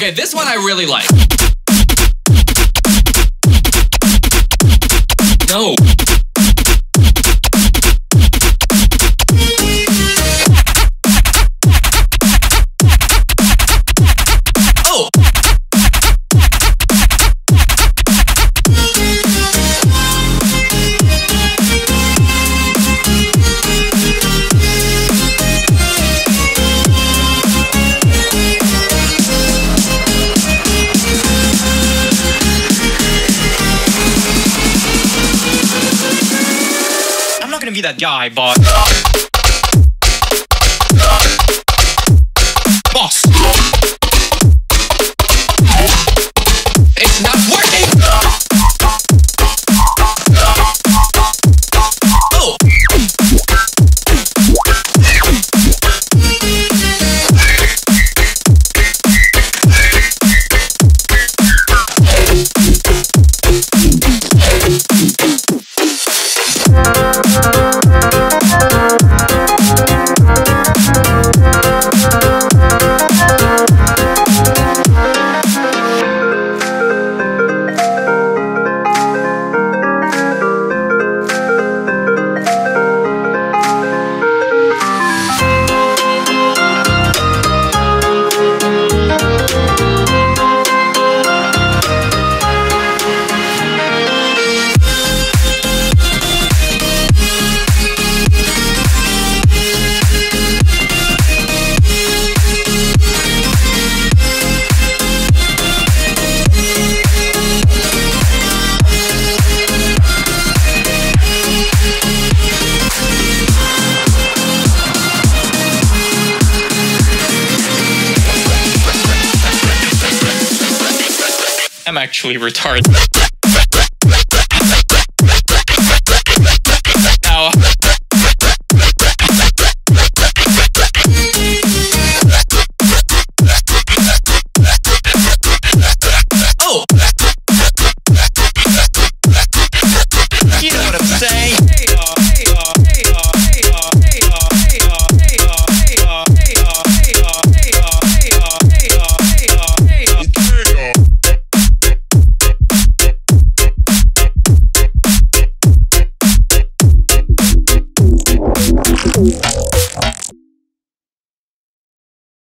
Okay, this one I really like. No. Gonna be that guy, but. Boss! It's not working! Oh! I'm actually retarded.